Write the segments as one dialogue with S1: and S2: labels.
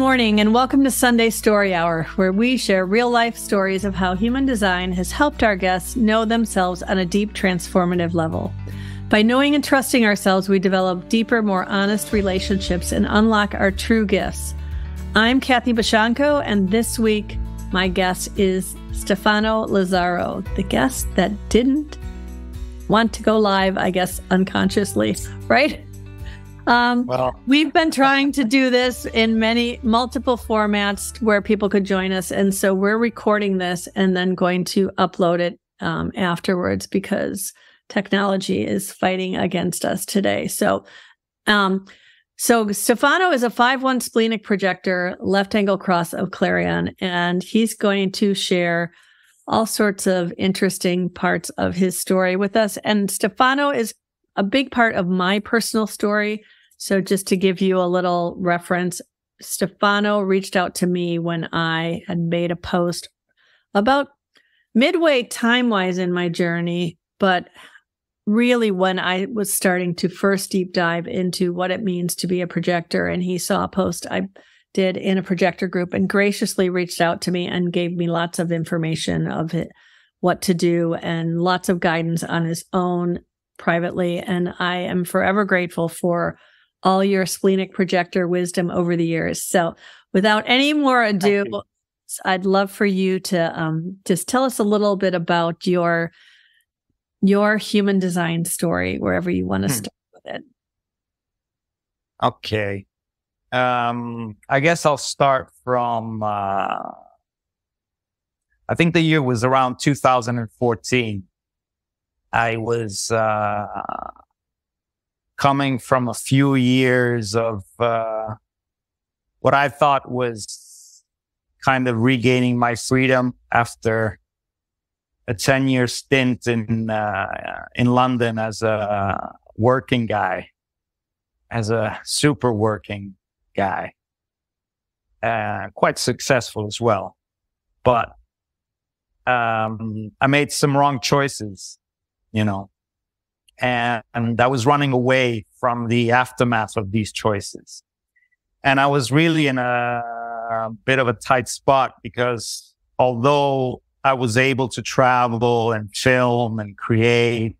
S1: morning, and welcome to Sunday Story Hour, where we share real life stories of how human design has helped our guests know themselves on a deep, transformative level. By knowing and trusting ourselves, we develop deeper, more honest relationships and unlock our true gifts. I'm Kathy Bochonko, and this week, my guest is Stefano Lazzaro, the guest that didn't want to go live, I guess, unconsciously, right? Um, well, we've been trying to do this in many multiple formats where people could join us, and so we're recording this and then going to upload it um, afterwards because technology is fighting against us today. So, um, so Stefano is a five one splenic projector, left angle cross of Clarion, and he's going to share all sorts of interesting parts of his story with us. And Stefano is a big part of my personal story. So, just to give you a little reference, Stefano reached out to me when I had made a post about midway time wise in my journey, but really when I was starting to first deep dive into what it means to be a projector. And he saw a post I did in a projector group and graciously reached out to me and gave me lots of information of it, what to do and lots of guidance on his own privately. And I am forever grateful for all your splenic projector wisdom over the years. So without any more ado, I'd love for you to um, just tell us a little bit about your your human design story, wherever you want to hmm. start with it.
S2: Okay. Um, I guess I'll start from, uh, I think the year was around 2014. I was, uh, coming from a few years of uh, what I thought was kind of regaining my freedom after a 10 year stint in uh, in London as a working guy, as a super working guy, uh, quite successful as well. But um, I made some wrong choices, you know, and, and I was running away from the aftermath of these choices. And I was really in a, a bit of a tight spot because although I was able to travel and film and create,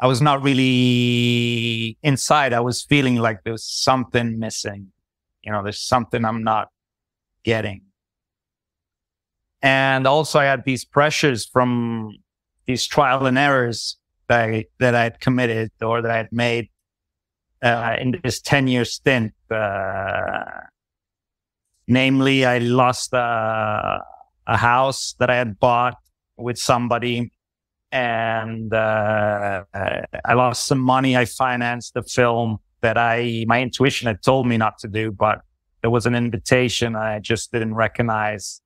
S2: I was not really inside. I was feeling like there was something missing. You know, there's something I'm not getting. And also I had these pressures from these trial and errors I, that I had committed or that I had made uh, in this 10 year stint. Uh, namely, I lost uh, a house that I had bought with somebody and uh, I lost some money. I financed the film that I, my intuition had told me not to do, but there was an invitation. I just didn't recognize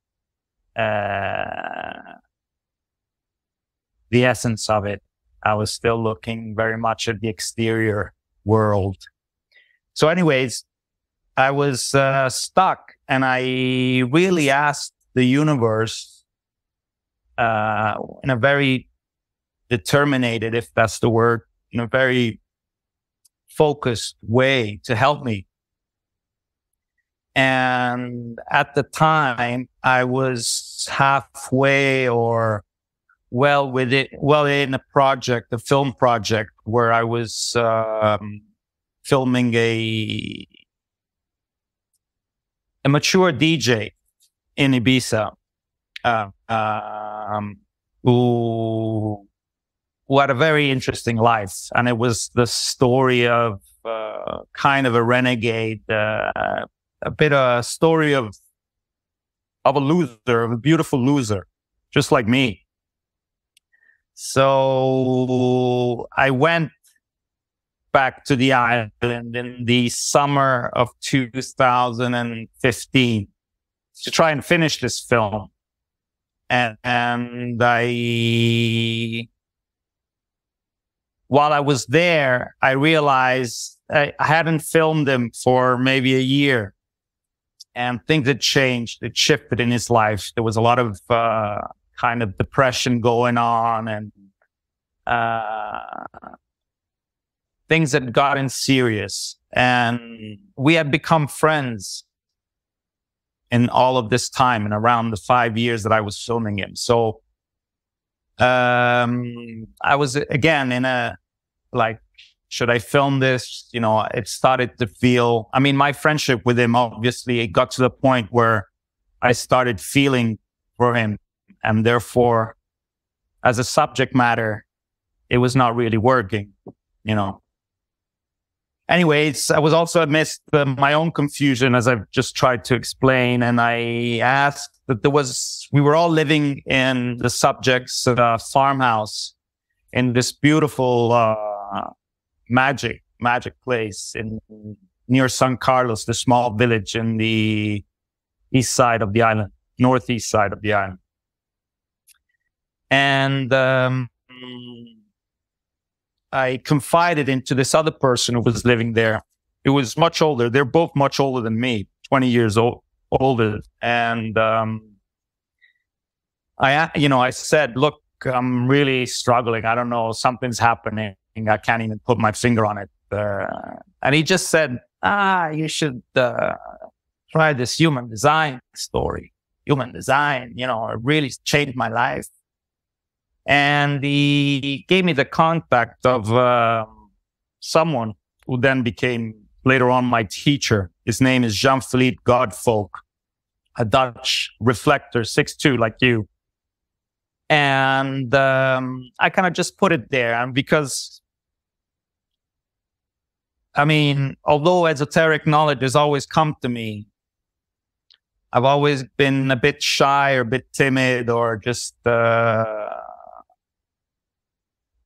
S2: uh, the essence of it. I was still looking very much at the exterior world. So anyways, I was uh, stuck and I really asked the universe uh, in a very determined, if that's the word, in a very focused way to help me. And at the time, I was halfway or well with it, well in a project, a film project where I was um, filming a a mature DJ in Ibiza, uh, um, who who had a very interesting life, and it was the story of uh, kind of a renegade, uh, a bit of a story of of a loser, of a beautiful loser, just like me. So I went back to the island in the summer of 2015 to try and finish this film. And, and I, while I was there, I realized I, I hadn't filmed him for maybe a year and things had changed. It shifted in his life. There was a lot of, uh, kind of depression going on and, uh, things had gotten serious and we had become friends in all of this time and around the five years that I was filming him. So um, I was again in a like, should I film this? You know, it started to feel. I mean, my friendship with him obviously it got to the point where I started feeling for him, and therefore, as a subject matter, it was not really working. You know, anyways, I was also amidst uh, my own confusion as I've just tried to explain. And I asked that there was, we were all living in the subject's uh, farmhouse in this beautiful, uh, magic, magic place in near San Carlos, the small village in the east side of the island, northeast side of the island. And, um, I confided into this other person who was living there. It was much older. They're both much older than me, 20 years old, older. And, um, I, you know, I said, look, I'm really struggling. I don't know. Something's happening. I can't even put my finger on it. Uh, and he just said, ah, you should, uh, try this human design story. Human design, you know, it really changed my life and he gave me the contact of uh, someone who then became later on my teacher. His name is Jean-Philippe Godfolk, a Dutch reflector, six two like you. And um, I kind of just put it there, and because I mean, although esoteric knowledge has always come to me, I've always been a bit shy or a bit timid or just uh,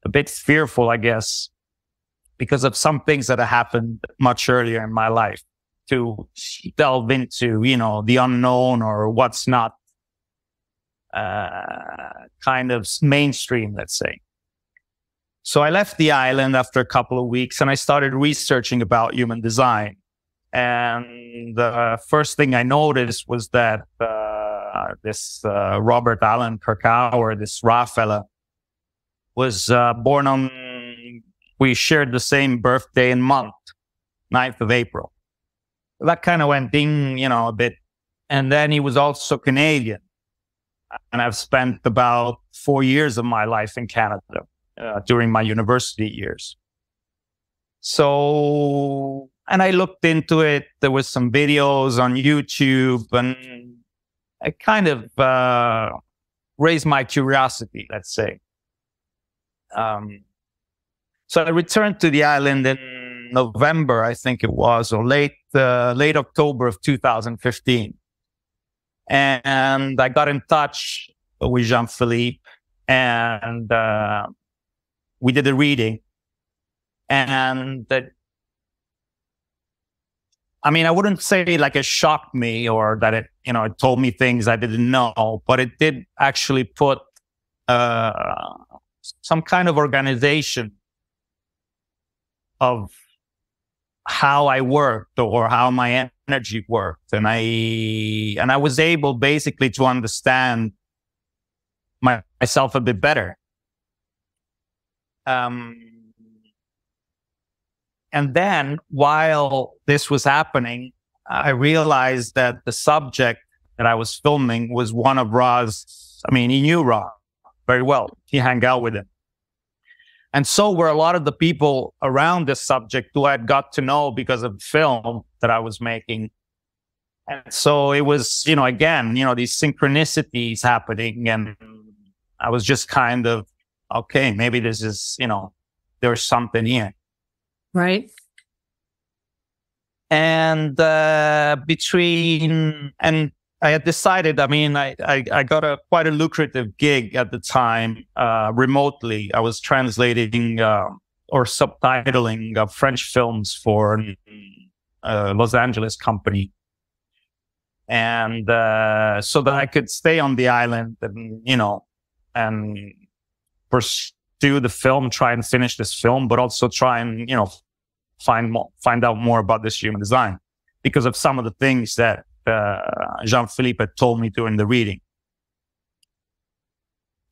S2: a bit fearful, I guess, because of some things that have happened much earlier in my life to delve into, you know, the unknown or what's not uh, kind of mainstream, let's say. So I left the island after a couple of weeks and I started researching about human design. And the first thing I noticed was that uh, this uh, Robert Allen Krakower, this Ra fella, was uh, born on, we shared the same birthday and month, 9th of April. That kind of went ding, you know, a bit. And then he was also Canadian. And I've spent about four years of my life in Canada uh, during my university years. So, and I looked into it. There was some videos on YouTube and I kind of uh, raised my curiosity, let's say. Um, so I returned to the island in November, I think it was, or late uh, late October of 2015, and I got in touch with Jean Philippe, and uh, we did a reading, and that. I mean, I wouldn't say like it shocked me or that it, you know, it told me things I didn't know, but it did actually put uh, some kind of organization of how I worked or how my energy worked. And I, and I was able basically to understand my, myself a bit better. Um, and then while this was happening, I realized that the subject that I was filming was one of Ra's. I mean, he knew Ra very well. He hung out with him. And so were a lot of the people around this subject who I had got to know because of the film that I was making. And so it was, you know, again, you know, these synchronicities happening. And I was just kind of, okay, maybe this is, you know, there's something here.
S1: Right.
S2: And uh, between, and I had decided, I mean, I, I, I, got a quite a lucrative gig at the time, uh, remotely. I was translating, uh, or subtitling uh, French films for a uh, Los Angeles company. And, uh, so that I could stay on the island and, you know, and pursue the film, try and finish this film, but also try and, you know, find more, find out more about this human design because of some of the things that Jean Philippe had told me during the reading.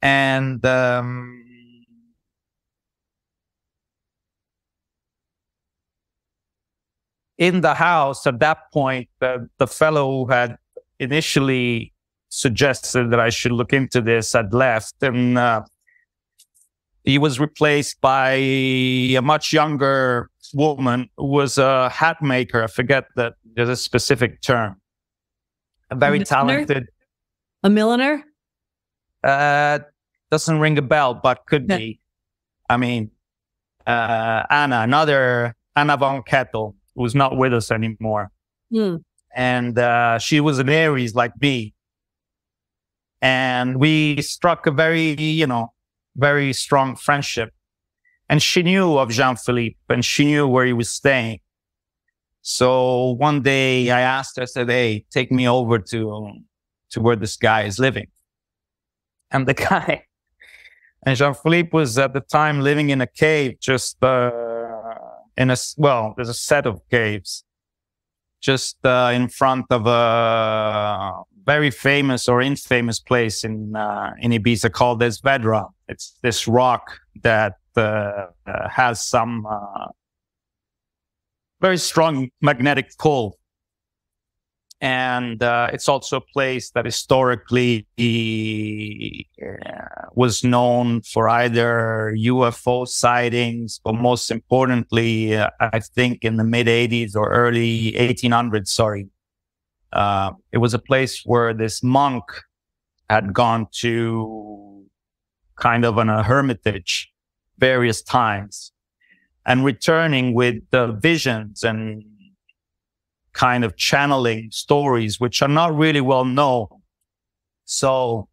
S2: And um, in the house at that point, the, the fellow who had initially suggested that I should look into this had left, and uh, he was replaced by a much younger woman who was a hat maker. I forget that there's a specific term. A very
S1: A
S2: talented.
S1: A milliner?
S2: Uh, doesn't ring a bell, but could
S1: Yeah.
S2: be. I mean, uh, Anna, another Anna von Kettel, who's not with us anymore.
S1: Hmm.
S2: and uh, she was an Aries like me. And we struck a very, you know, very strong friendship. And she knew of Jean Philippe and she knew where he was staying. So one day I asked her, I said, Hey, take me over to, to where this guy is living. And the guy, and Jean Philippe was at the time living in a cave, just, uh, in a, well, there's a set of caves just uh, in front of a very famous or infamous place in uh, in Ibiza called Es Vedrà. It's this rock that uh, has some uh, very strong magnetic pull. And uh, it's also a place that historically uh, was known for either UFO sightings, but most importantly, uh, I think in the mid 80s or early 1800s, sorry, uh, it was a place where this monk had gone to kind of on a hermitage various times and returning with the visions and kind of channeling stories, which are not really well known. So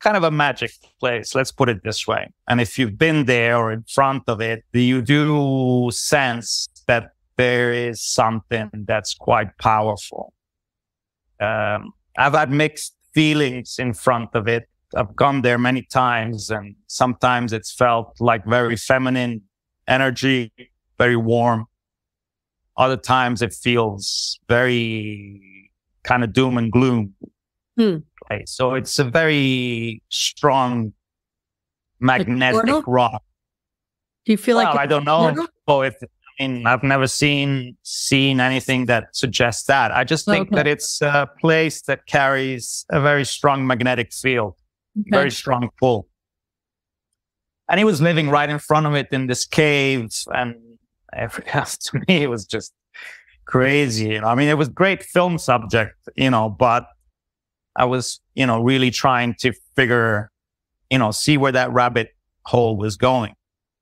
S2: kind of a magic place. Let's put it this way. And if you've been there or in front of it, you do sense that there is something that's quite powerful. Um, I've had mixed feelings in front of it. I've gone there many times and sometimes it's felt like very feminine energy, very warm. Other times it feels very kind of doom and gloom.
S1: Hmm.
S2: place. So it's a very strong magnetic
S1: portal?
S2: rock.
S1: Do you feel
S2: well,
S1: like
S2: I don't know. Oh, if I mean, I've never seen seen anything that suggests that. I just think
S1: Okay.
S2: that it's a place that carries a very strong magnetic field,
S1: Okay.
S2: very strong pull. And he was living right in front of it in this cave, and every to me it was just crazy. You know, I mean, it was great film subject, you know, but I was, you know, really trying to figure, you know, see where that rabbit hole was going.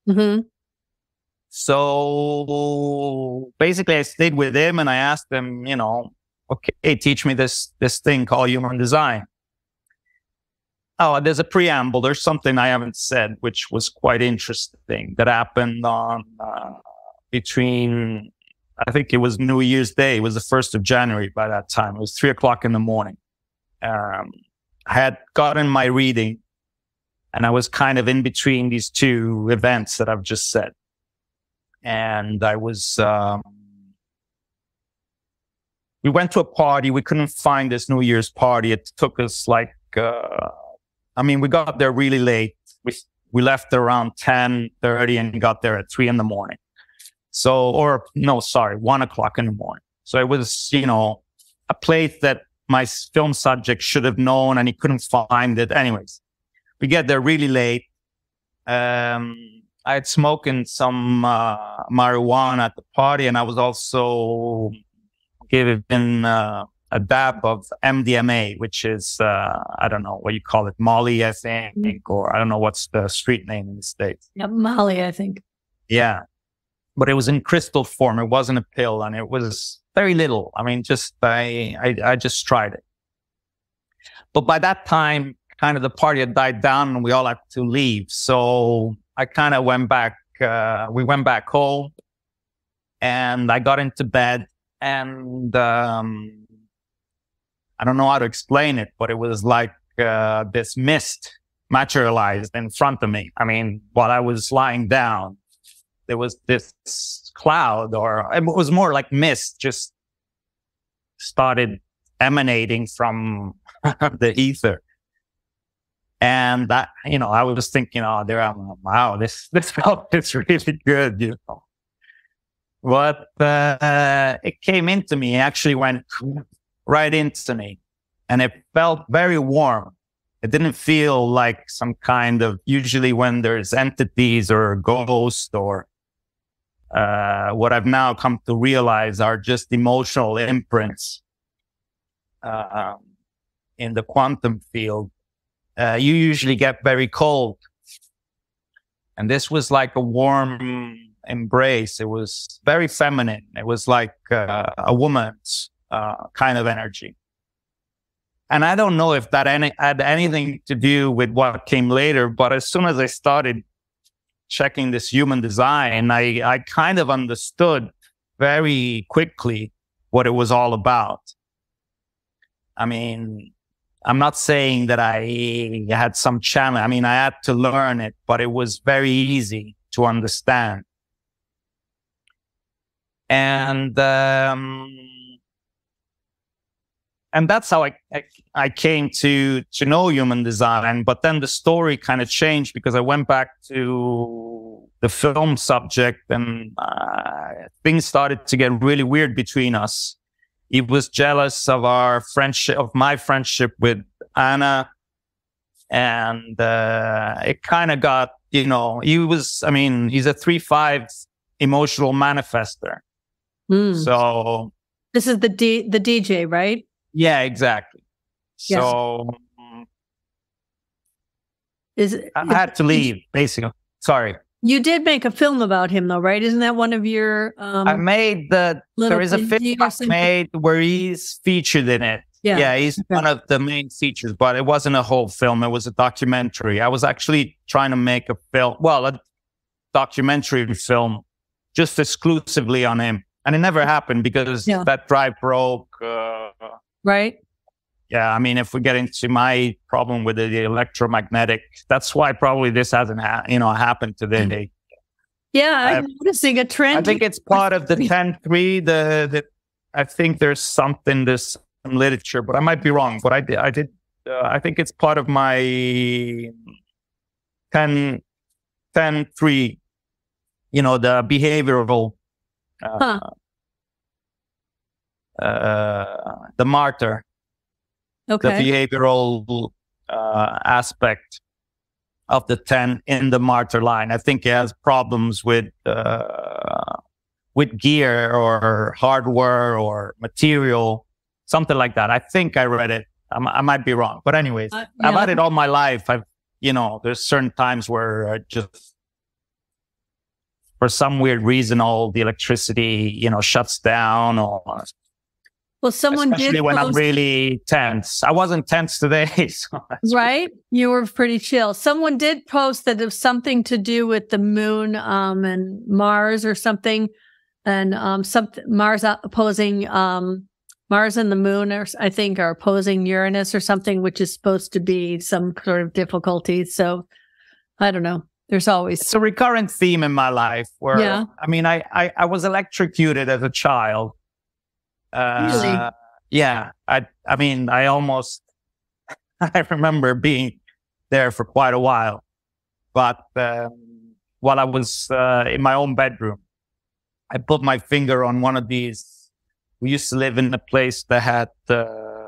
S1: Mhm.
S2: So basically, I stayed with him and I asked him, you know, okay, teach me this this thing called human design. Oh, there's a preamble. There's something I haven't said, which was quite interesting that happened on uh, between. I think it was New Year's Day. It was the first of January by that time. It was three o'clock in the morning. Um, I had gotten my reading, and I was kind of in between these two events that I've just said and I was, um, we went to a party. We couldn't find this New Year's party. It took us like, uh, I mean, we got there really late. We, we left around 10, 30 and got there at three in the morning. So, or no, sorry, one o'clock in the morning. So it was, you know, a place that my film subject should have known and he couldn't find it. Anyways, we get there really late. Um, I had smoking some uh, marijuana at the party, and I was also given uh, a dab of MDMA, which is uh, I don't know what you call it, Molly, I think, or I don't know what's the street name in the states.
S1: Yeah, Molly, I think.
S2: Yeah, but it was in crystal form. It wasn't a pill, and it was very little. I mean, just I I, I just tried it. But by that time, kind of the party had died down, and we all had to leave. So I kind of went back. Uh, we went back home, and I got into bed, and um, I don't know how to explain it, but it was like uh, this mist materialized in front of me. I mean, while I was lying down, there was this cloud, or it was more like mist, just started emanating from the ether. And that, you know, I was thinking, oh, there I'm, wow, this, this felt, it's really good, you know. But, uh, it came into me, actually went right into me and it felt very warm. It didn't feel like some kind of, usually when there's entities or ghosts or uh, what I've now come to realize are just emotional imprints uh, in the quantum field. Uh, you usually get very cold. And this was like a warm embrace. It was very feminine. It was like uh, a woman's uh, kind of energy. And I don't know if that any, had anything to do with what came later, but as soon as I started checking this human design, I, I kind of understood very quickly what it was all about. I mean, I'm not saying that I had some channel. I mean, I had to learn it, but it was very easy to understand. And, um, and that's how I, I, I came to to know human design. But then the story kind of changed because I went back to the film subject, and uh, things started to get really weird between us. He was jealous of our friendship, of my friendship with Anna, and uh, it kind of got, you know, he was. I mean, he's a three five emotional manifestor.
S1: Mm.
S2: So
S1: this is the D the DJ, right?
S2: Yeah, exactly.
S1: Yes.
S2: So
S1: Is it,
S2: I had to leave, basically. Sorry.
S1: You did make a film about him, though, right? Isn't that one of your? Um,
S2: I made the, there is a film I made where he's featured in it.
S1: yeah.
S2: Yeah, he's
S1: Okay.
S2: one of the main features, but it wasn't a whole film. It was a documentary. I was actually trying to make a film, well, a documentary film just exclusively on him. And it never happened because
S1: Yeah.
S2: that drive broke. Uh,
S1: Right.
S2: yeah, I mean, if we get into my problem with the, electromagnetic, that's why probably this hasn't, ha- you know, happened today.
S1: Yeah, I'm noticing a trend.
S2: I think it's part of the 10-3, the, the, I think there's something, there's some literature, but I might be wrong, but I did, I did, uh, I think it's part of my 10, 10-3, you know, the behavioral, uh,
S1: Huh.
S2: Uh, the martyr,
S1: okay.
S2: the behavioral uh, aspect of the 10 in the martyr line. I think he has problems with uh, with gear or hardware or material, something like that. I think I read it. I might be wrong, but anyways,
S1: Uh,
S2: I've had it all my life. I've, you know, there's certain times where I just, for some weird reason, all the electricity, you know, shuts down or
S1: Well, someone
S2: especially
S1: did
S2: when I'm really tense. I wasn't tense today. So
S1: right. You were pretty chill. Someone did post that it was something to do with the moon um, and Mars or something, and um, something Mars opposing um, Mars and the moon, or I think, are opposing Uranus or something, which is supposed to be some sort of difficulty. So I don't know. There's always
S2: it's a recurrent theme in my life where
S1: Yeah.
S2: I mean I, I I was electrocuted as a child. Uh,
S1: Really?
S2: Yeah. I I mean I almost I remember being there for quite a while, but um, while I was uh, in my own bedroom, I put my finger on one of these. We used to live in a place that had. Uh,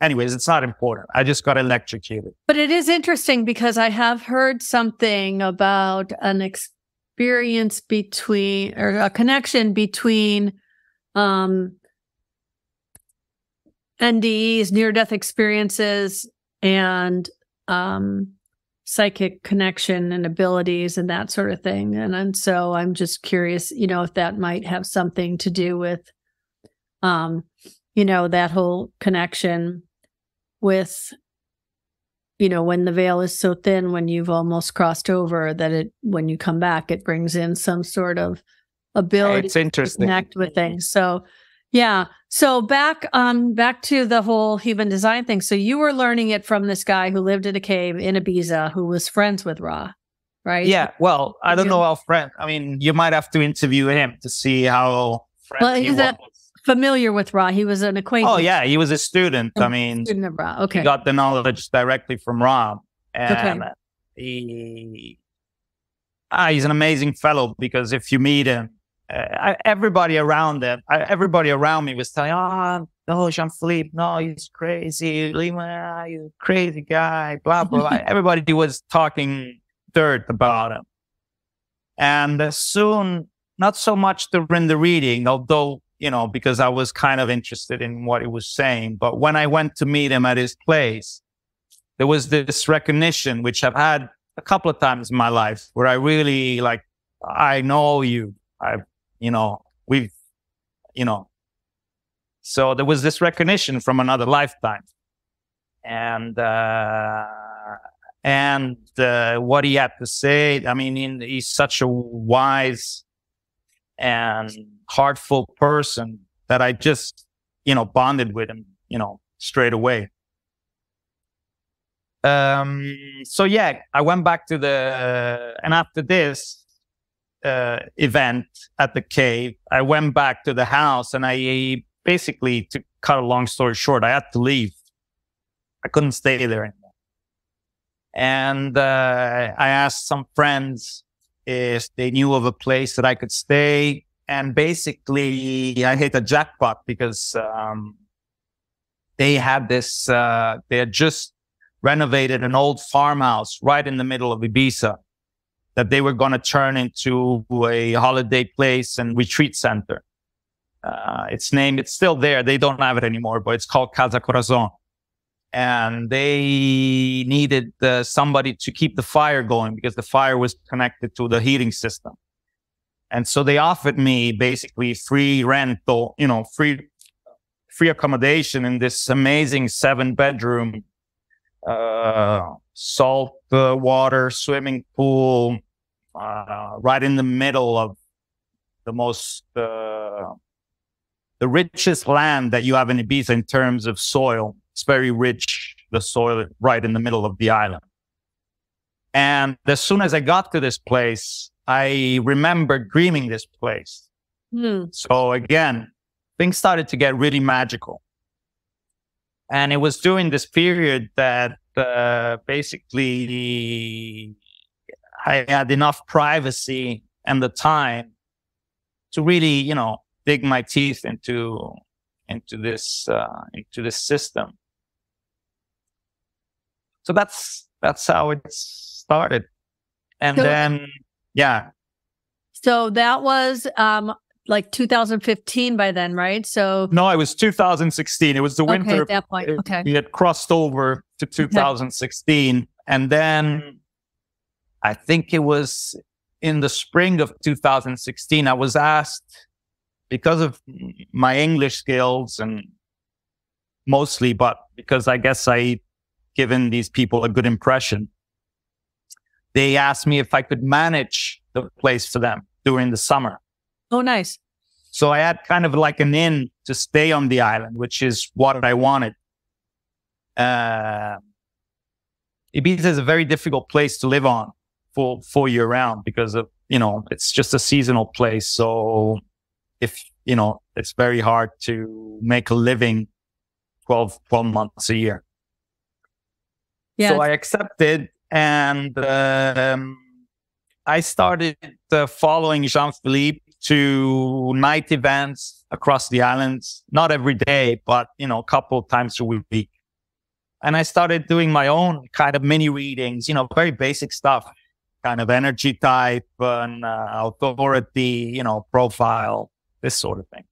S2: anyways, it's not important. I just got electrocuted.
S1: But it is interesting because I have heard something about an experience between or a connection between um NDEs, near death experiences and um psychic connection and abilities and that sort of thing. And and so I'm just curious, you know, if that might have something to do with um you know that whole connection with you know when the veil is so thin when you've almost crossed over that it when you come back it brings in some sort of ability
S2: It's
S1: to
S2: interesting.
S1: connect with things so yeah so back um back to the whole human design thing so you were learning it from this guy who lived in a cave in ibiza who was friends with ra right
S2: Yeah, well, I don't know how friend. I mean, you might have to interview him to see how
S1: Well,
S2: he
S1: a-
S2: was.
S1: familiar with ra he was an acquaintance
S2: Oh yeah, he was a student. I
S1: Oh,
S2: mean,
S1: student of ra okay
S2: he got the knowledge directly from Rob, and
S1: Okay.
S2: he ah, he's an amazing fellow because if you meet him, uh, everybody around them, everybody around me was telling, "Oh, no, Jean Philippe, no, he's crazy. Lima, you crazy guy." Blah blah. blah. everybody was talking dirt about him, and soon, not so much during the reading, although you know, because I was kind of interested in what he was saying. But when I went to meet him at his place, there was this recognition, which I've had a couple of times in my life, where I really like, I know you. I, you know, we've, you know, so there was this recognition from another lifetime, and uh, and uh, what he had to say. I mean, in, he's such a wise and heartful person that I just, you know, bonded with him, you know, straight away. Um, so yeah, I went back to the, uh, and after this uh, event at the cave, I went back to the house and I basically, to cut a long story short, I had to leave. I couldn't stay there anymore. And uh, I asked some friends if they knew of a place that I could stay. And basically, I hit a jackpot because um, they had this, uh, they had just renovated an old farmhouse right in the middle of Ibiza that they were going to turn into a holiday place and retreat center. Uh, its name, it's still there. They don't have it anymore, but it's called Casa Corazon. And they needed uh, somebody to keep the fire going because the fire was connected to the heating system. And so they offered me basically free rental, you know, free, free accommodation in this amazing seven bedroom, uh, salt uh, water swimming pool, uh, right in the middle of the most, uh, the richest land that you have in Ibiza in terms of soil. It's very rich, the soil right in the middle of the island. And as soon as I got to this place, I remember dreaming this place. Mm. So again, things started to get really magical. And it was during this period that uh, basically I had enough privacy and the time to really, you know, dig my teeth into into this uh, into this system. So that's that's how it started, and so, then yeah.
S1: So that was um like 2015 by then, right? So
S2: no, it was 2016. It was the winter.
S1: Okay, at that point, okay.
S2: We had crossed over to 2016, okay. and then I think it was in the spring of 2016. I was asked because of my English skills and mostly, but because I guess I given these people a good impression they asked me if I could manage the place for them during the summer.
S1: Oh, nice.
S2: So I had kind of like an inn to stay on the island, which is what I wanted. Uh, Ibiza is a very difficult place to live on for, for year round because of, you know, it's just a seasonal place. So if, you know, it's very hard to make a living 12, 12 months a year. Yeah. So I accepted and um, I started uh, following Jean Philippe to night events across the islands, not every day, but you know, a couple times a week. And I started doing my own kind of mini readings, you know, very basic stuff, kind of energy type and uh, authority, you know, profile, this sort of thing.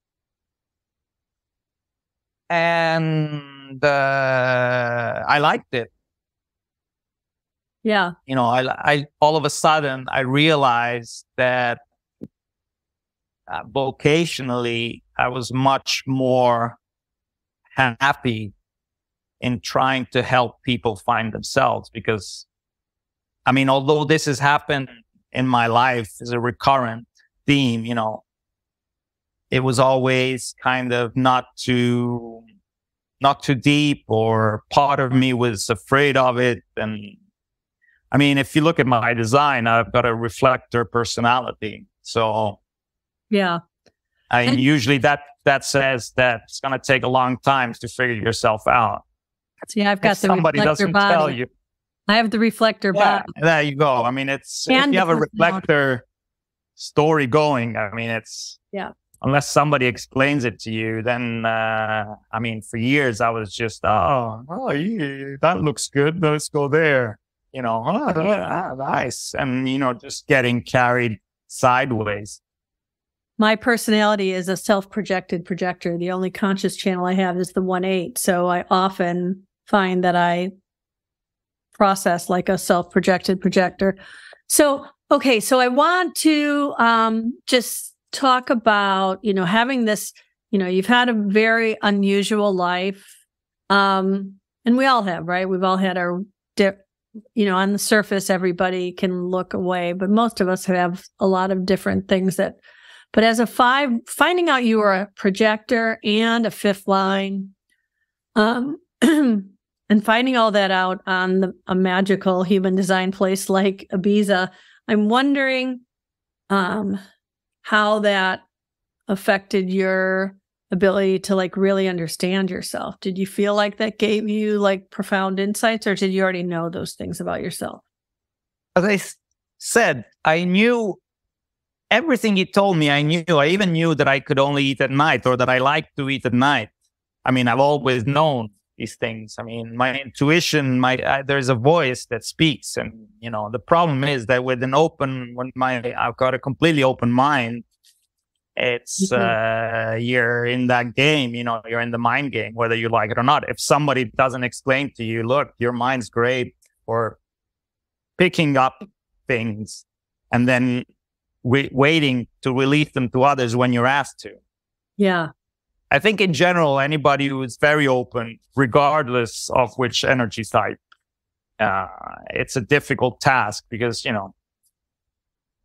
S2: And uh, I liked it.
S1: Yeah.
S2: You know, I, I, all of a sudden I realized that uh, vocationally, I was much more happy in trying to help people find themselves because I mean, although this has happened in my life as a recurrent theme, you know, it was always kind of not too, not too deep or part of me was afraid of it and I mean, if you look at my design, I've got a reflector personality. So,
S1: yeah.
S2: I and- usually that that says that it's going to take a long time to figure yourself out.
S1: See, I've got if the somebody doesn't body. tell you. I have the reflector yeah.
S2: There you go. I mean, it's and if you have a reflector story going. I mean, it's
S1: yeah.
S2: Unless somebody explains it to you, then uh, I mean, for years I was just, oh, oh, yeah, that looks good. Let's go there. You know, oh, ah, nice, and you know, just getting carried sideways.
S1: My personality is a self-projected projector. The only conscious channel I have is the one eight. So I often find that I process like a self-projected projector. So okay, so I want to um, just talk about you know having this. You know, you've had a very unusual life, um, and we all have, right? We've all had our dip you know, on the surface, everybody can look away, but most of us have a lot of different things that but as a five, finding out you were a projector and a fifth line, um, and finding all that out on the, a magical human design place like Ibiza, I'm wondering um, how that affected your ability to like really understand yourself. Did you feel like that gave you like profound insights, or did you already know those things about yourself?
S2: As I said, I knew everything he told me, I knew. I even knew that I could only eat at night or that I like to eat at night. I mean, I've always known these things. I mean, my intuition, my there's a voice that speaks, and you know, the problem is that with an open, when my I've got a completely open mind, it's mm-hmm. uh, you're in that game. You know, you're in the mind game, whether you like it or not. If somebody doesn't explain to you, look, your mind's great for picking up things, and then waiting to release them to others when you're asked to.
S1: Yeah.
S2: I think in general, anybody who is very open, regardless of which energy type, uh, it's a difficult task because, you know,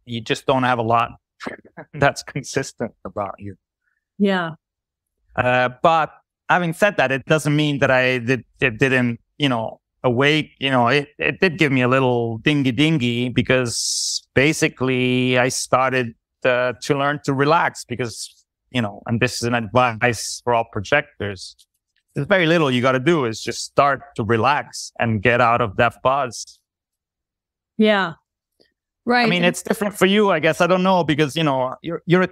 S2: you just don't have a lot that's consistent about you.
S1: Yeah.
S2: Uh, but having said that, it doesn't mean that I did, it didn't, you know, awake, you know, it, it did give me a little dingy dingy because basically I started uh, to learn to relax because, you know, and this is an advice for all projectors. There's very little you got to do is just start to relax and get out of that buzz.
S1: Yeah. Right.
S2: I mean, it's different for you, I guess. I don't know because, you know, you're, you're, a,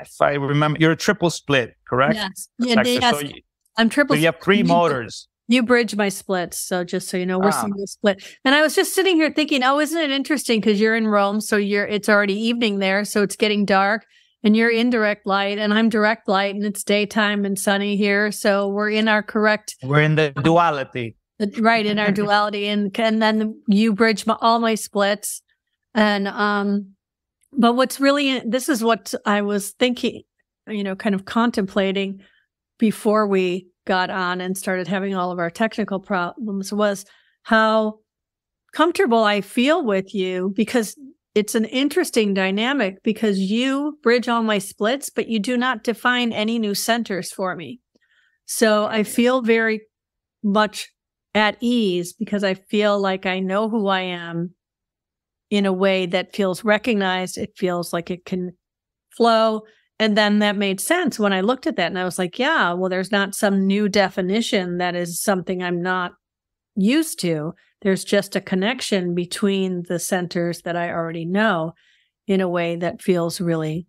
S2: if I remember, you're a triple split, correct?
S1: Yes. Yeah, yes. So you, I'm triple.
S2: So you have three motors.
S1: You bridge my splits. So just so you know, we're ah. single split. And I was just sitting here thinking, oh, isn't it interesting? Because you're in Rome. So you're it's already evening there. So it's getting dark and you're indirect light and I'm direct light and it's daytime and sunny here. So we're in our correct
S2: We're in the duality.
S1: Right, in our duality. And and then you bridge my, all my splits. And um but what's really this is what I was thinking, you know, kind of contemplating before we got on and started having all of our technical problems was how comfortable I feel with you because it's an interesting dynamic because you bridge all my splits, but you do not define any new centers for me. So I feel very much at ease because I feel like I know who I am in a way that feels recognized. It feels like it can flow. And then that made sense when I looked at that and I was like, yeah, well, there's not some new definition that is something I'm not used to. There's just a connection between the centers that I already know in a way that feels really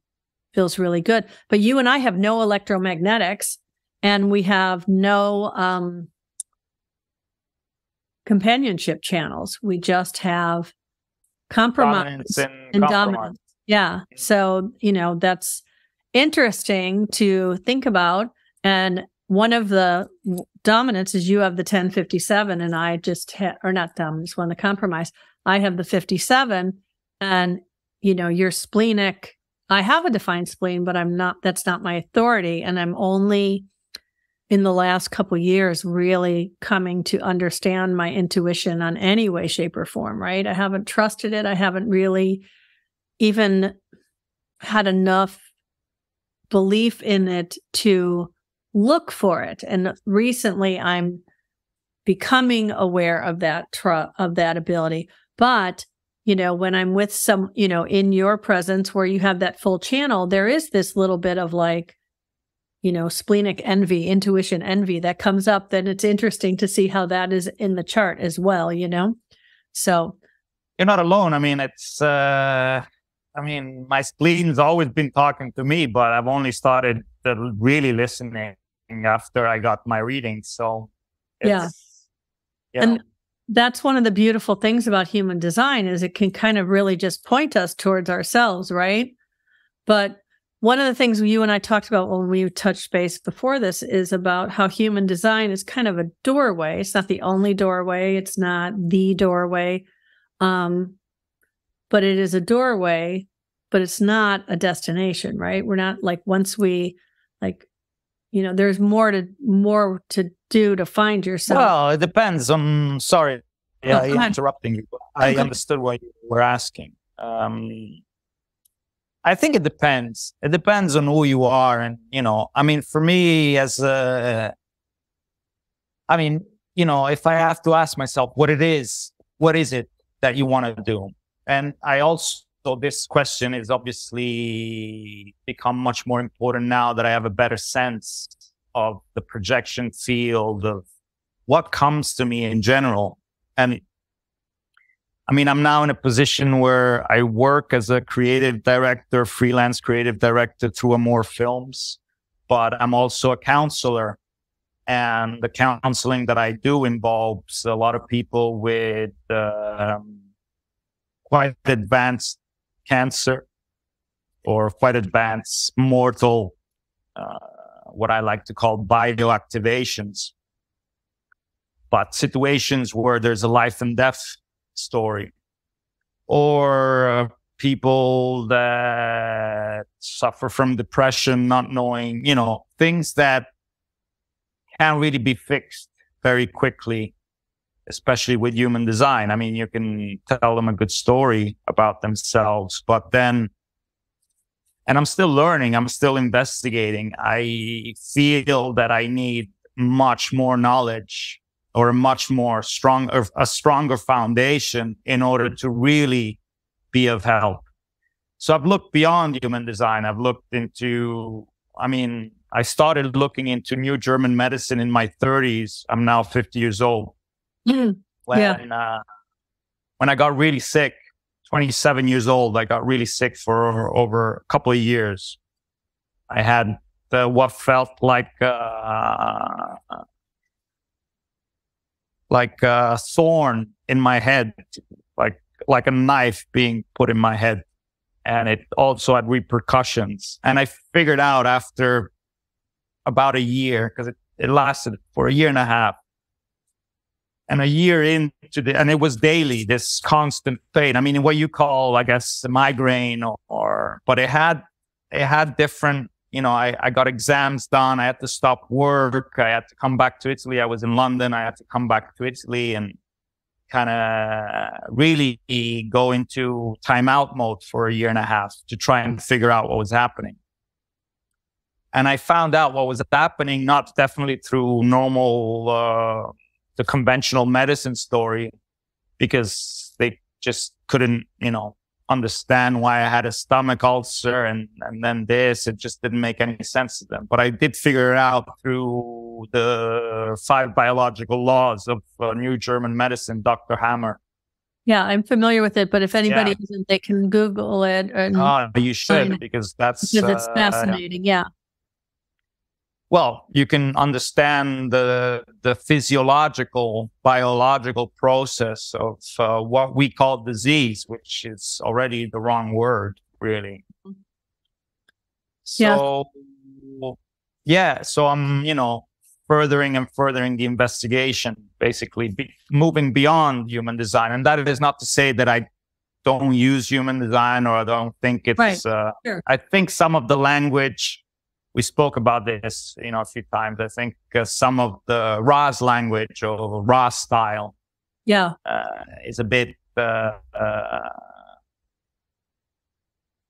S1: feels really good. But you and I have no electromagnetics and we have no um, companionship channels. We just have compromise
S2: and, and dominance.
S1: Yeah. So, you know, that's interesting to think about. And one of the dominants is you have the 1057 and I just had, or not dominance, one, the compromise. I have the 57 and, you know, you're splenic. I have a defined spleen, but I'm not, that's not my authority. And I'm only in the last couple years really coming to understand my intuition on any way, shape, or form, right? I haven't trusted it. I haven't really even had enough belief in it to look for it. And recently I'm becoming aware of that tr- of that ability. But, you know, when I'm with some, you know, in your presence where you have that full channel, there is this little bit of like, you know, splenic envy, intuition envy that comes up. Then it's interesting to see how that is in the chart as well, you know? So
S2: you're not alone. I mean, it's uh I mean, my spleen's always been talking to me, but I've only started really listening after I got my reading. So,
S1: yeah. yeah. And that's one of the beautiful things about human design is it can kind of really just point us towards ourselves, right? But one of the things you and I talked about when we touched base before this is about how human design is kind of a doorway. It's not the only doorway, it's not the doorway. Um, but it is a doorway, but it's not a destination, right? We're not like once we like you know, there's more to more to do to find yourself.
S2: Well, it depends on sorry. Yeah, oh, interrupting you. I understood what you were asking. Um, I think it depends. It depends on who you are. And, you know, I mean, for me as a, I mean, you know, if I have to ask myself what it is, what is it that you want to do? And I also, this question is obviously become much more important now that I have a better sense of the projection field of what comes to me in general. And I mean, I'm now in a position where I work as a creative director, freelance creative director through Amor Films, but I'm also a counselor. And the counseling that I do involves a lot of people with um, quite advanced cancer or quite advanced mortal, uh, what I like to call bioactivations. But situations where there's a life and death story or uh, people that suffer from depression, not knowing, you know, things that can't really be fixed very quickly, especially with human design. I mean, you can tell them a good story about themselves, but then, and I'm still learning, I'm still investigating. I feel that I need much more knowledge or a much more strong, a stronger foundation in order to really be of help. So I've looked beyond human design. I've looked into, I mean, I started looking into new German medicine in my 30s. I'm now 50 years old.
S1: Mm,
S2: when,
S1: yeah.
S2: uh, when I got really sick, 27 years old, I got really sick for over, over a couple of years. I had the, what felt like uh, like a thorn in my head, like like a knife being put in my head. And it also had repercussions. And I figured out after about a year, because it, it lasted for a year and a half. And a year into the, and it was daily, this constant pain. I mean, what you call, I guess, migraine or, or but it had, it had different you know, I, I got exams done. I had to stop work. I had to come back to Italy. I was in London. I had to come back to Italy and kind of really go into timeout mode for a year and a half to try and figure out what was happening. And I found out what was happening, not definitely through normal, uh, the conventional medicine story, because they just couldn't, you know, understand why I had a stomach ulcer and, and then this. It just didn't make any sense to them. But I did figure it out through the five biological laws of uh, New German medicine, Dr. Hammer.
S1: Yeah, I'm familiar with it, but if anybody yeah. isn't, they can Google it. And
S2: oh, you should because that's
S1: because it's uh, fascinating. yeah
S2: well, you can understand the the physiological, biological process of uh, what we call disease, which is already the wrong word, really. So, yeah. yeah, so I'm, you know, furthering and furthering the investigation, basically be, moving beyond human design. And that is not to say that I don't use human design or I don't think it's, right. uh, sure. I think some of the language we spoke about this, you know, a few times. I think uh, some of the Ra's language or Ra's style,
S1: yeah,
S2: uh, is a bit. Uh, uh,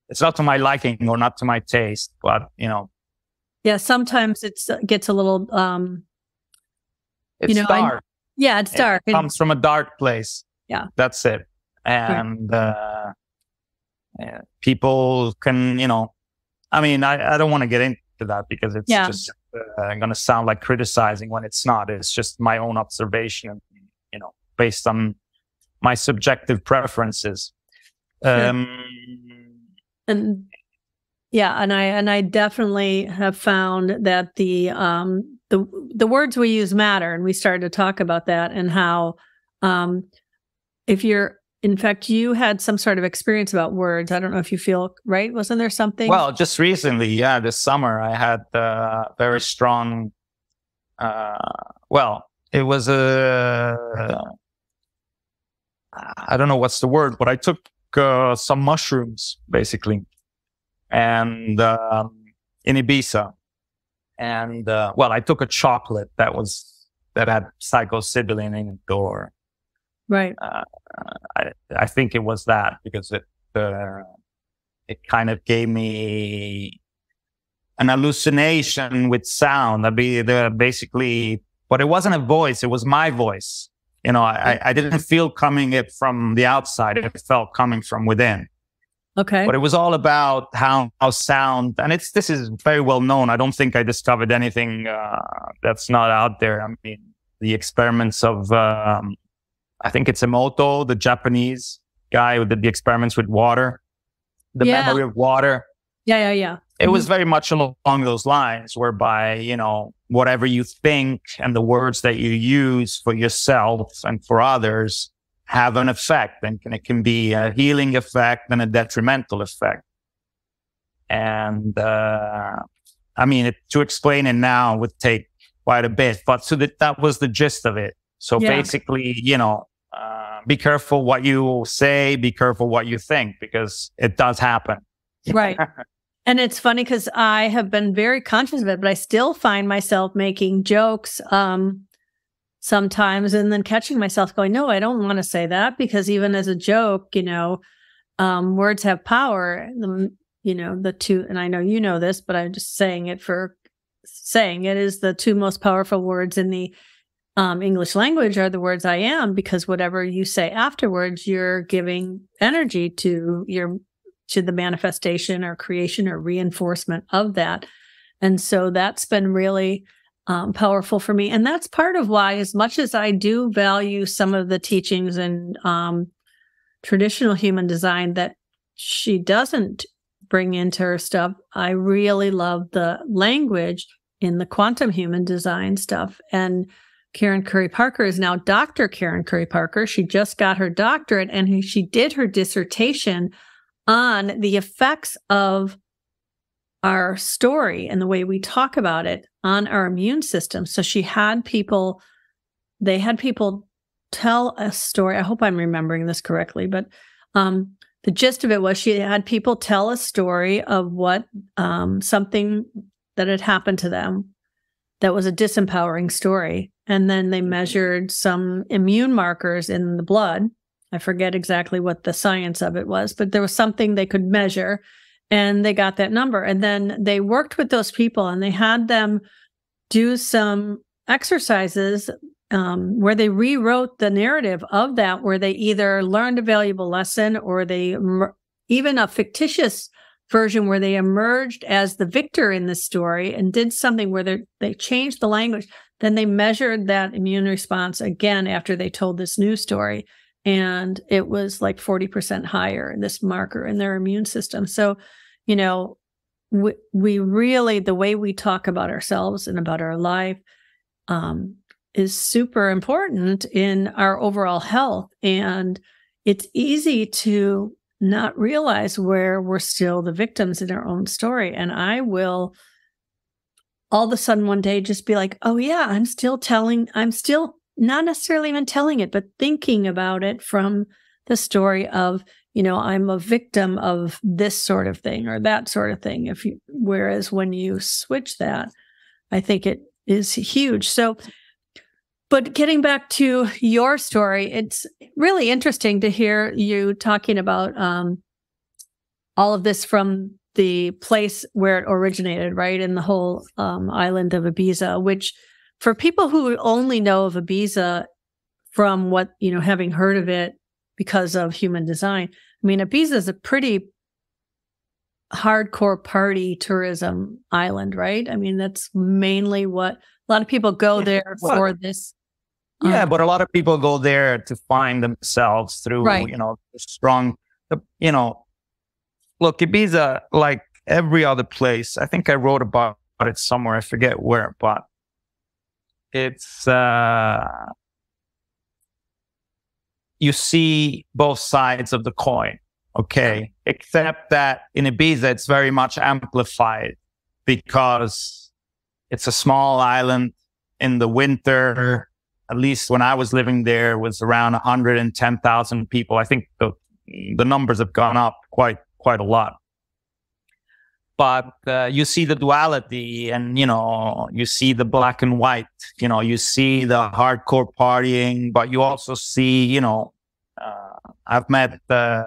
S2: it's not to my liking or not to my taste, but you know.
S1: Yeah, sometimes it uh, gets a little. um
S2: It's
S1: you know,
S2: dark. I,
S1: yeah, it's dark.
S2: It comes from a dark place.
S1: Yeah,
S2: that's it. And. Uh, yeah, people can, you know, I mean, I, I don't want to get into to that because it's yeah. just uh, going to sound like criticizing when it's not. It's just my own observation, you know, based on my subjective preferences. Um,
S1: and yeah, and I and I definitely have found that the um the the words we use matter, and we started to talk about that and how um if you're in fact you had some sort of experience about words. I don't know if you feel right. Wasn't there something?
S2: Well, just recently, yeah, this summer I had uh, very strong. Uh, well, it was a. I don't know what's the word, but I took uh, some mushrooms basically, and um, in Ibiza, and uh, well, I took a chocolate that was that had psilocybin in it, or
S1: right.
S2: Uh, I, I think it was that because it uh, it kind of gave me an hallucination with sound. I be the basically, but it wasn't a voice; it was my voice. You know, I, I didn't feel coming it from the outside; it felt coming from within.
S1: Okay.
S2: But it was all about how, how sound, and it's this is very well known. I don't think I discovered anything uh, that's not out there. I mean, the experiments of, um, I think it's Emoto, the Japanese guy who did the experiments with water, the
S1: Yeah.
S2: memory of water.
S1: Yeah, yeah, yeah.
S2: It was very much along those lines, whereby, you know, whatever you think and the words that you use for yourself and for others have an effect and can, it can be a healing effect and a detrimental effect. And, uh, I mean, it, to explain it now would take quite a bit, but so that, that was the gist of it. So
S1: Yeah.
S2: basically, you know, uh, be careful what you say, be careful what you think, because it does happen.
S1: Right. And it's funny because I have been very conscious of it, but I still find myself making jokes um, sometimes and then catching myself going, no, I don't want to say that because even as a joke, you know, um, words have power. The, you know, the two, and I know you know this, but I'm just saying it for saying it is the two most powerful words in the um, English language are the words I am because whatever you say afterwards, you're giving energy to your to the manifestation or creation or reinforcement of that. And so that's been really um, powerful for me. And that's part of why, as much as I do value some of the teachings in um, traditional human design that she doesn't bring into her stuff, I really love the language in the quantum human design stuff. And Karen Curry Parker is now Dr. Karen Curry Parker. She just got her doctorate and she did her dissertation on the effects of our story and the way we talk about it on our immune system. So she had people, they had people tell a story. I hope I'm remembering this correctly, but um, the gist of it was she had people tell a story of what um, something that had happened to them that was a disempowering story. And then they measured some immune markers in the blood. I forget exactly what the science of it was, but there was something they could measure and they got that number. And then they worked with those people and they had them do some exercises um, where they rewrote the narrative of that, where they either learned a valuable lesson or they even a fictitious version where they emerged as the victor in the story and did something where they they changed the language. Then they measured that immune response again after they told this new story. And it was like 40% higher, in this marker in their immune system. So, you know, we, we really, the way we talk about ourselves and about our life um, is super important in our overall health. And it's easy to not realize where we're still the victims in our own story. And I will all of a sudden one day just be like, oh, yeah, I'm still telling, I'm still not necessarily even telling it, but thinking about it from the story of, you know, I'm a victim of this sort of thing or that sort of thing. If you, whereas when you switch that, I think it is huge. So, but getting back to your story, it's really interesting to hear you talking about um, all of this from the place where it originated, right? In the whole um, island of Ibiza, which for people who only know of Ibiza from what, you know, having heard of it because of human design, I mean, Ibiza is a pretty hardcore party tourism island, right? I mean, that's mainly what a lot of people go
S2: Yeah,
S1: there
S2: well,
S1: for this.
S2: Yeah,
S1: um,
S2: but a lot of people go there to find themselves through,
S1: Right.
S2: you know, strong, you know, look, Ibiza, like every other place, I think I wrote about it somewhere. I forget where, but it's uh, you see both sides of the coin. Okay, except that in Ibiza, it's very much amplified because it's a small island in the winter. At least when I was living there, it was around 110,000 people. I think the the numbers have gone up quite quite a lot. But uh, you see the duality, and you know you see the black and white. You know you see the hardcore partying, but you also see you know uh, I've met uh,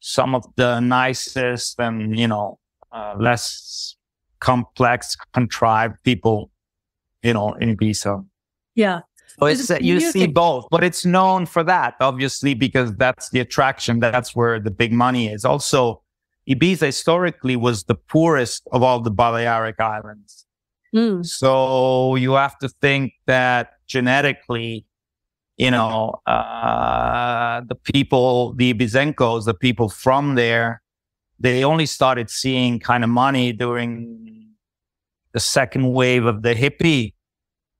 S2: some of the nicest and you know uh, less complex, contrived people, you know, in Ibiza.
S1: Yeah.
S2: So it's, you see both, but it's known for that, obviously, because that's the attraction. That's where the big money is. Also, Ibiza historically was the poorest of all the Balearic Islands. Mm. So you have to think that genetically, you know, uh, the people, the Ibizencos, the people from there, they only started seeing kind of money during the second wave of the hippie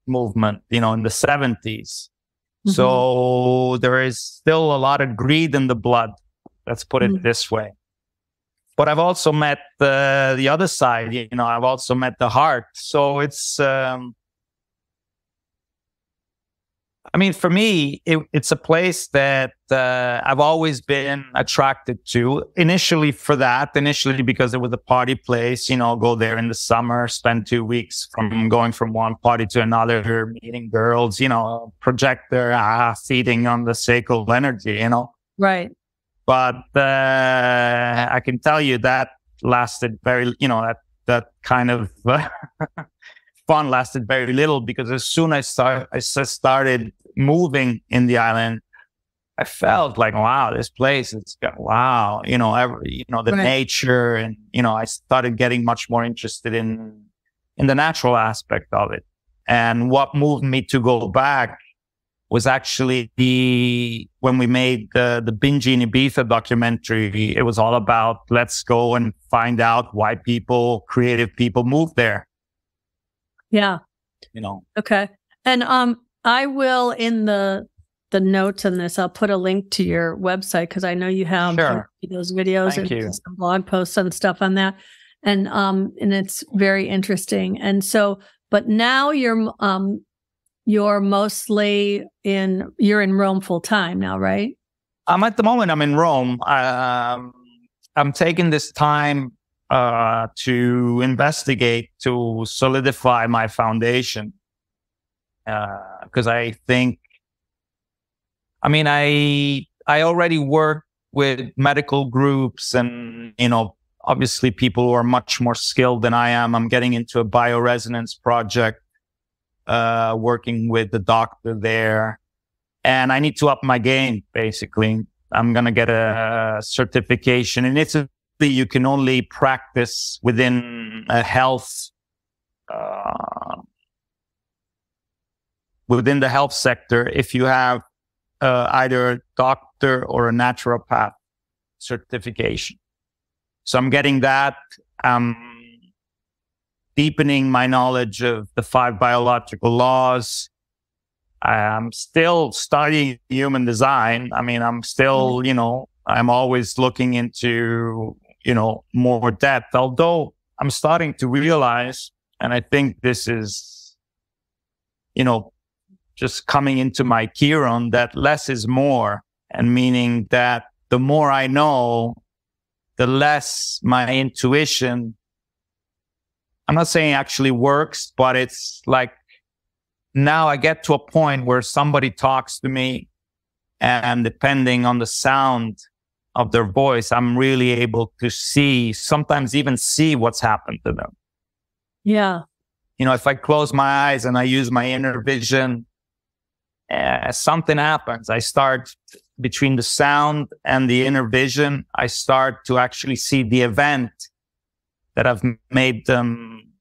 S2: movement, you know, in the 70s. Mm-hmm. So there is still a lot of greed in the blood. Let's put it mm-hmm. this way. But I've also met the, the other side, you know, I've also met the heart. So it's, um, I mean, for me, it, it's a place that uh, I've always been attracted to. Initially, for that, initially because it was a party place. You know, go there in the summer, spend two weeks from going from one party to another, meeting girls. You know, projector ah, feeding on the sacral energy. You know,
S1: right.
S2: But uh, I can tell you that lasted very. You know, that that kind of. fun lasted very little because as soon as I start, I started moving in the island, I felt like, wow, this place, it's got, wow, you know, every, you know, the right. nature and, you know, I started getting much more interested in, in the natural aspect of it. And what moved me to go back was actually the, when we made the, the Binji in Ibiza documentary, it was all about let's go and find out why people, creative people move there.
S1: Yeah.
S2: You know.
S1: Okay. And um I will in the the notes on this, I'll put a link to your website because I know you have
S2: sure.
S1: those videos
S2: Thank
S1: and
S2: you.
S1: some blog posts and stuff on that. And um and it's very interesting. And so but now you're um you're mostly in you're in Rome full time now, right?
S2: I'm at the moment I'm in Rome. Um I'm taking this time uh, to investigate to solidify my foundation because uh, I think, I mean, I I already work with medical groups and you know obviously people who are much more skilled than I am. I'm getting into a bioresonance project, uh, working with the doctor there, and I need to up my game. Basically, I'm gonna get a certification, and it's a you can only practice within a health uh, within the health sector if you have uh, either a doctor or a naturopath certification. So I'm getting that. I'm deepening my knowledge of the five biological laws. I'm still studying human design. I mean, I'm still, mm-hmm. you know, I'm always looking into you know, more depth. Although I'm starting to realize, and I think this is, you know, just coming into my Chiron that less is more and meaning that the more I know, the less my intuition, I'm not saying actually works, but it's like now I get to a point where somebody talks to me and depending on the sound of their voice, I'm really able to see, sometimes even see what's happened to them.
S1: Yeah.
S2: You know, if I close my eyes and I use my inner vision, uh, something happens. I start between the sound and the inner vision. I start to actually see the event that I've made them,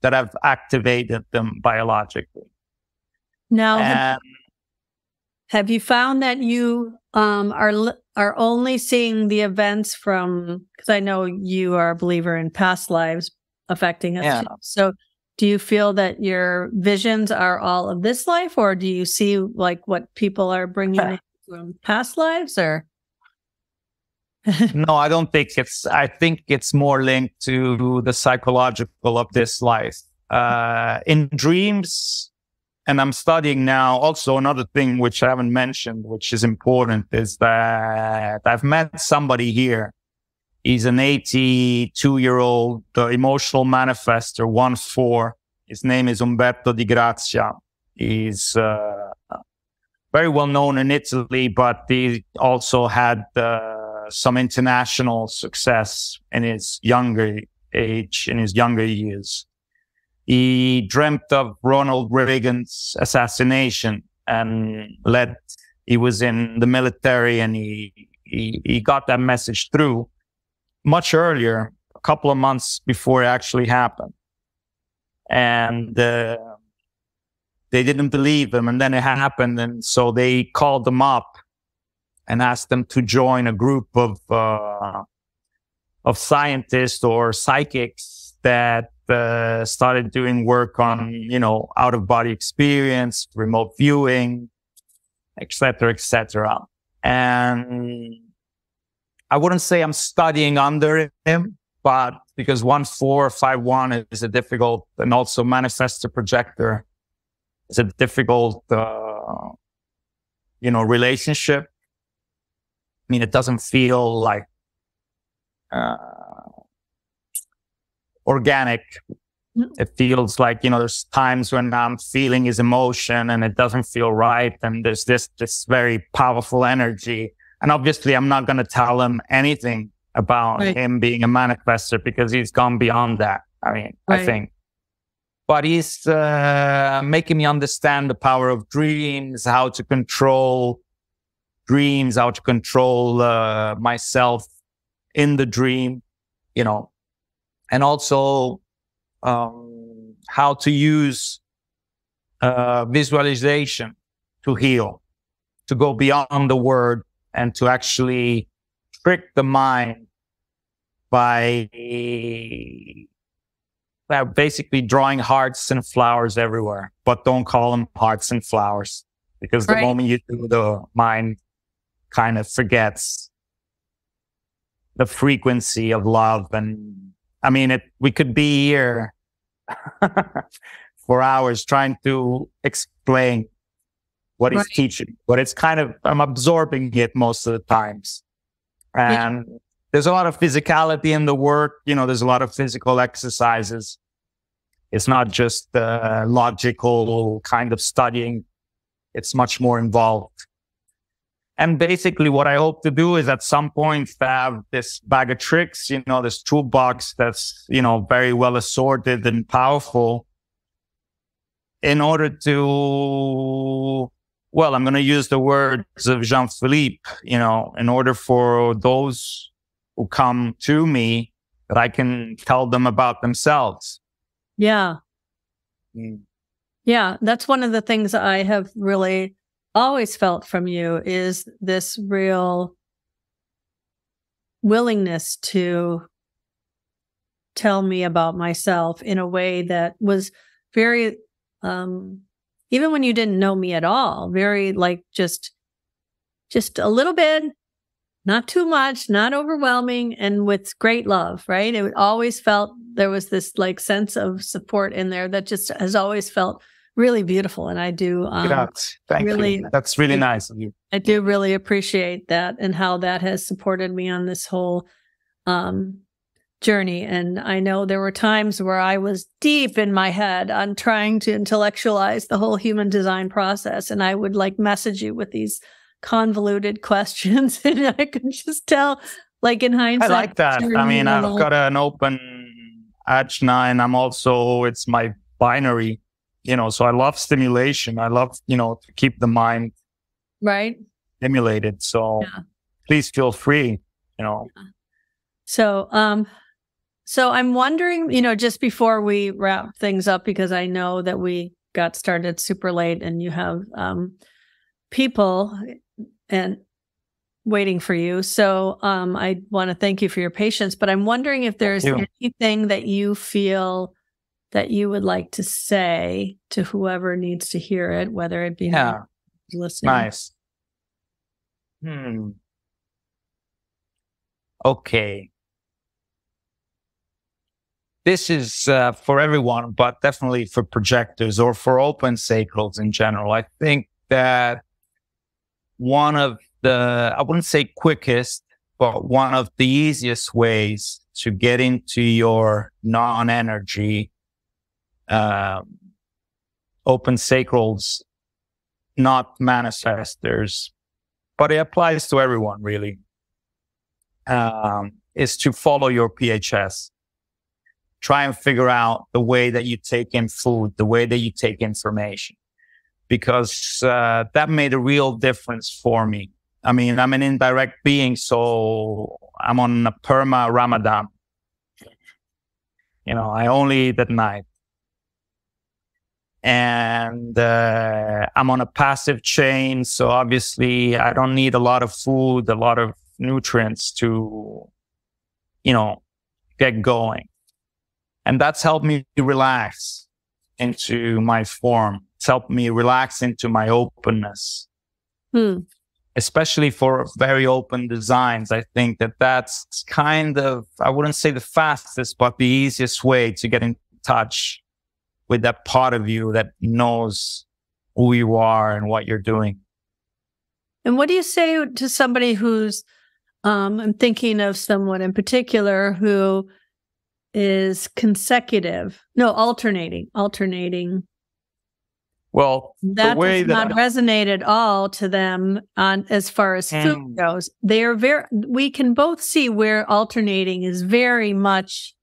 S2: that I've activated them biologically.
S1: Now, have, have you found that you um, are are only seeing the events from because I know you are a believer in past lives affecting us.
S2: Yeah.
S1: So do you feel that your visions are all of this life or do you see like what people are bringing in from past lives or
S2: no, I don't think it's, I think it's more linked to the psychological of this life. Uh, in dreams, and I'm studying now also another thing which I haven't mentioned, which is important is that I've met somebody here. He's an 82 year old emotional manifestor, one four. His name is Umberto Di Grazia. He's, uh, very well known in Italy, but he also had, uh, some international success in his younger age, in his younger years. He dreamt of Ronald Reagan's assassination and led, he was in the military and he, he, he got that message through much earlier, a couple of months before it actually happened. And, uh, they didn't believe him and then it happened. And so they called him up and asked them to join a group of uh, of scientists or psychics that uh, started doing work on you know out of body experience, remote viewing, etc., etc. And I wouldn't say I'm studying under him, but because one four five one is a difficult, and also manifestor projector is a difficult, uh, you know, relationship I mean, it doesn't feel like uh, organic. Mm. It feels like, you know, there's times when I'm feeling his emotion and it doesn't feel right. And there's this, this very powerful energy. And obviously I'm not going to tell him anything about right. him being a manifestor because he's gone beyond that. I mean, right. I think, but he's, uh, making me understand the power of dreams, how to control dreams, how to control uh, myself in the dream, you know, and also um, how to use uh, visualization to heal, to go beyond the word and to actually trick the mind by uh, basically drawing hearts and flowers everywhere, but don't call them hearts and flowers because the right. moment you do, the mind kind of forgets the frequency of love. And I mean, it, we could be here for hours trying to explain what right. he's teaching, but it's kind of, I'm absorbing it most of the times. And yeah. there's a lot of physicality in the work. You know, there's a lot of physical exercises. It's not just the logical kind of studying. It's much more involved. And basically what I hope to do is at some point have this bag of tricks, you know, this toolbox that's, you know, very well assorted and powerful in order to, well, I'm going to use the words of Jean-Philippe, you know, in order for those who come to me that I can tell them about themselves.
S1: Yeah. Mm. Yeah. That's one of the things I have really always felt from you is this real willingness to tell me about myself in a way that was very um even when you didn't know me at all very like just just a little bit not too much not overwhelming and with great love right? It always felt there was this like sense of support in there that just has always felt really beautiful. And I do um,
S2: Thank really, you. That's really nice of you.
S1: I do really appreciate that and how that has supported me on this whole um, journey. And I know there were times where I was deep in my head on trying to intellectualize the whole human design process. And I would like message you with these convoluted questions. and I could just tell, like in hindsight.
S2: I like that. I mean, I've got an open Ajna and I'm also, it's my binary you know, so I love stimulation. I love, you know, to keep the mind
S1: right
S2: stimulated. So yeah. please feel free, you know. Yeah.
S1: So, um, so I'm wondering, you know, just before we wrap things up, because I know that we got started super late and you have, um, people and waiting for you. So um, I want to thank you for your patience, but I'm wondering if there's anything that you feel that you would like to say to whoever needs to hear it, whether it be
S2: yeah.
S1: listening.
S2: Nice. Hmm. Okay. This is uh, for everyone, but definitely for projectors or for open sacrals in general. I think that one of the, I wouldn't say quickest, but one of the easiest ways to get into your non energy, uh, open sacrals, not manifestors, but it applies to everyone really, um, is to follow your PHS. Try and figure out the way that you take in food, the way that you take information, because uh, that made a real difference for me. I mean, I'm an indirect being, so I'm on a perma Ramadan. You know, I only eat at night. And uh, I'm on a passive chain, so obviously I don't need a lot of food, a lot of nutrients to, you know, get going. And that's helped me relax into my form. It's helped me relax into my openness. Hmm especially for very open designs, I think that that's kind of, I wouldn't say the fastest, but the easiest way to get in touch with that part of you that knows who you are and what you're doing.
S1: And what do you say to somebody who's, um, I'm thinking of someone in particular who is consecutive, no, alternating, alternating
S2: well,
S1: that does not resonate at all to them on as far as food mm. goes. They are very. We can both see where alternating is very much.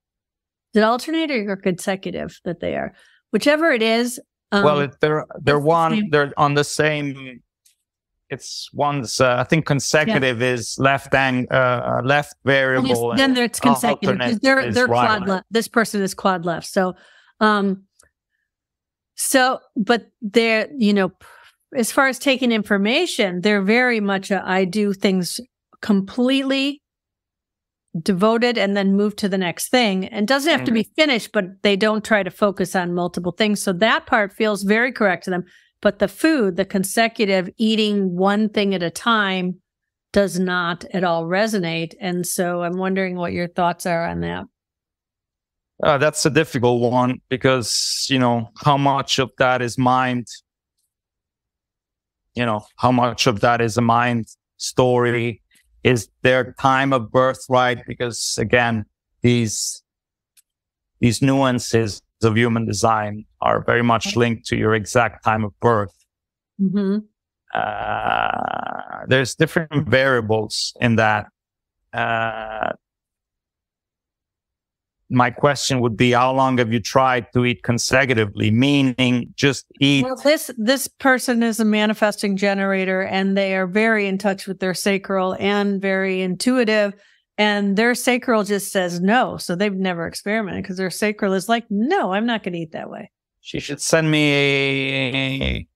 S1: Is it alternating or consecutive that they are? Whichever it is.
S2: Um, well, they're they're one. The they're on the same. It's one's. Uh, I think consecutive yeah. is left and uh, uh left variable.
S1: then it's consecutive they're they're right. quad left. This person is quad left. So, um, so, but they're, you know, as far as taking information, they're very much a, I do things completely devoted and then move to the next thing and doesn't have to be mm-hmm. finished, but they don't try to focus on multiple things. So that part feels very correct to them. But the food, the consecutive eating one thing at a time does not at all resonate. And so I'm wondering what your thoughts are on that.
S2: Uh, that's a difficult one because, you know, how much of that is mind? You know, how much of that is a mind story? Is their time of birth right? Because again, these, these nuances of human design are very much linked to your exact time of birth. Mm-hmm. Uh, there's different variables in that. Uh, my question would be how long have you tried to eat consecutively? Meaning just eat well
S1: this this person is a manifesting generator and they are very in touch with their sacral and very intuitive and their sacral just says no. So they've never experimented because their sacral is like no i'm not going to eat that way.
S2: She should send me a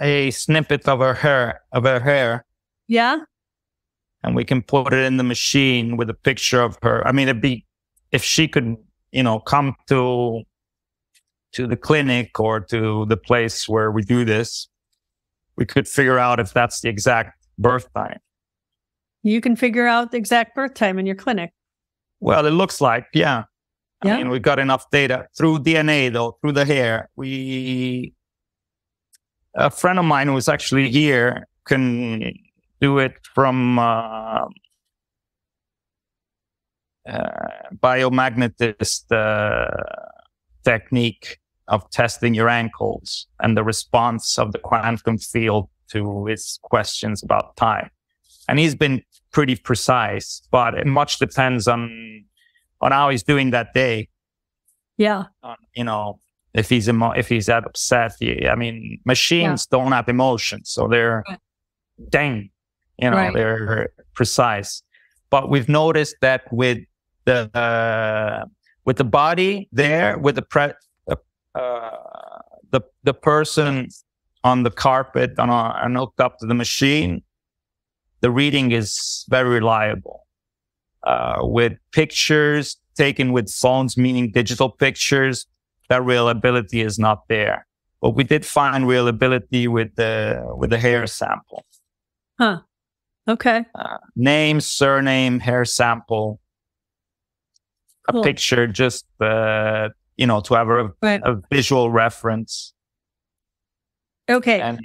S2: a a snippet of her hair of her hair.
S1: Yeah?
S2: And we can put it in the machine with a picture of her. I mean it'd be if she could, you know, come to to the clinic or to the place where we do this, we could figure out if that's the exact birth time.
S1: You can figure out the exact birth time in your clinic.
S2: Well, it looks like, yeah. yeah. I mean, we've got enough data through DNA, though, through the hair. We, a friend of mine who is actually here can do it from uh, biomagnetist uh, technique of testing your ankles and the response of the quantum field to his questions about time. And he's been pretty precise, but it much depends on on how he's doing that day.
S1: Yeah.
S2: you know, if he's emo- if he's that upset, he, I mean, machines yeah. don't have emotions, so they're right. dang, you know, right. they're precise. But we've noticed that with the uh, with the body there, with the pre- uh, the the person on the carpet on a, and hooked up to the machine, the reading is very reliable. Uh, with pictures taken with phones, meaning digital pictures, that reliability is not there. But we did find reliability with the with the hair sample.
S1: Huh. Okay.
S2: Uh, name, surname, hair sample,
S1: Cool.
S2: a picture, just uh, you know, to have a,
S1: Right.
S2: a visual reference.
S1: Okay.
S2: And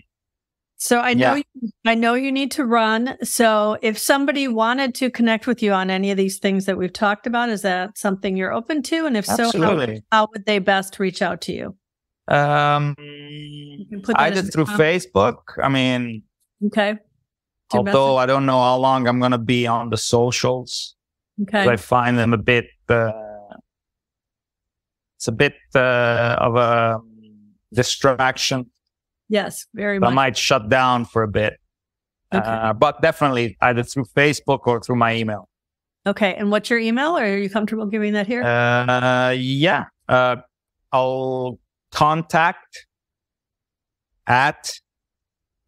S1: So I know
S2: Yeah.
S1: you, I know you need to run. So if somebody wanted to connect with you on any of these things that we've talked about, is that something you're open to? And if so, how, how would they best reach out to you?
S2: Um,
S1: put
S2: either through
S1: com-
S2: Facebook. I mean,
S1: Okay. To
S2: although I don't know how long I'm gonna be on the socials,
S1: message- okay.
S2: I find them a bit. Uh, it's a bit uh, of a distraction.
S1: Yes, very much I
S2: might shut down for a bit.
S1: Okay.
S2: Uh, but definitely either through Facebook or through my email.
S1: Okay. And what's your email? Are you comfortable giving that here?
S2: Uh, yeah. Uh, I'll contact at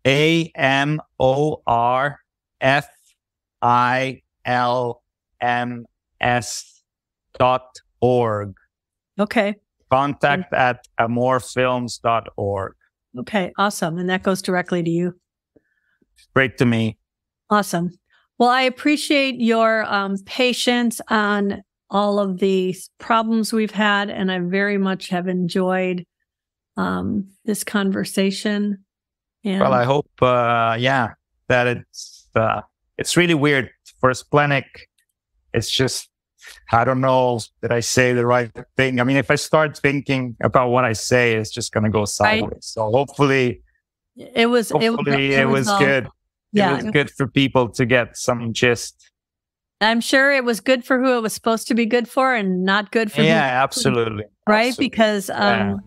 S2: A M O R F I L M S dot org.
S1: okay.
S2: Contact at amorfilms.org.
S1: Okay. Awesome. And that goes directly to you.
S2: Great to me.
S1: Awesome. Well, I appreciate your um, patience on all of the problems we've had, and I very much have enjoyed um, this conversation. And
S2: Well, I hope, uh, yeah, that it's, uh, it's really weird for Splenic. It's just, I don't know that I say the right thing. I mean, if I start thinking about what I say, it's just going to go sideways. So hopefully,
S1: it was it,
S2: hopefully it, was
S1: all-
S2: good.
S1: Yeah,
S2: It was good for people to get some gist.
S1: I'm sure it was good for who it was supposed to be good for, and not good for
S2: Yeah, absolutely.
S1: right?
S2: Absolutely.
S1: Because um,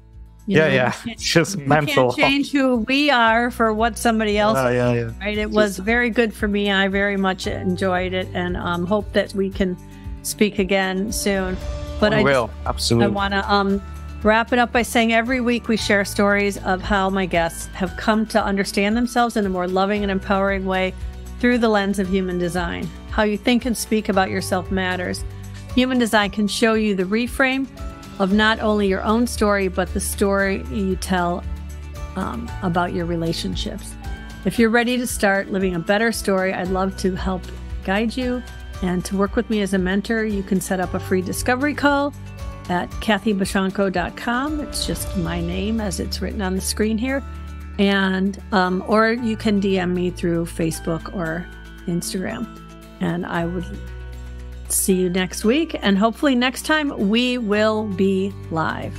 S1: you
S2: yeah,
S1: know,
S2: yeah. It's just
S1: we
S2: mental.
S1: can't change who we are for what somebody else
S2: yeah, yeah.
S1: right it was very good for me i very much enjoyed it and um, hope that we can speak again soon but i,
S2: will.
S1: I
S2: Absolutely.
S1: I want to um, wrap it up by saying every week we share stories of how my guests have come to understand themselves in a more loving and empowering way through the lens of human design how you think and speak about yourself matters human design can show you the reframe of not only your own story but the story you tell um, about your relationships if you're ready to start living a better story, I'd love to help guide you. And to work with me as a mentor, you can set up a free discovery call at kathybochonko.com. It's just my name as it's written on the screen here. And, um, or you can DM me through Facebook or Instagram. And I would see you next week. And hopefully, next time we will be live.